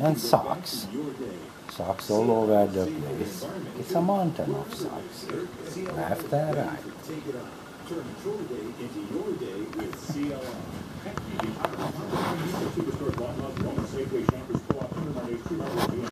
and socks. Socks all over the place. It's a mountain of socks. Left and right.